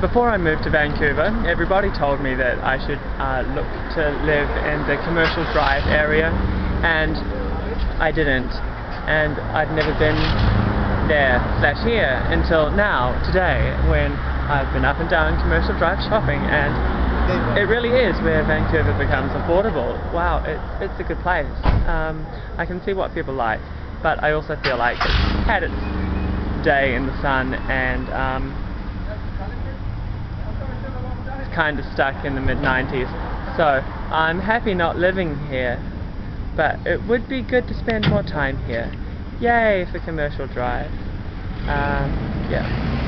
before I moved to Vancouver, everybody told me that I should uh, look to live in the commercial drive area, and I didn't. And I'd never been there slash here until now, today, when I've been up and down commercial drive shopping, and it really is where Vancouver becomes affordable. Wow, it, it's a good place. Um, I can see what people like, but I also feel like it's had its day in the sun and um, kind of stuck in the mid 90s. So I'm happy not living here, but it would be good to spend more time here. Yay for commercial drive. Um, yeah.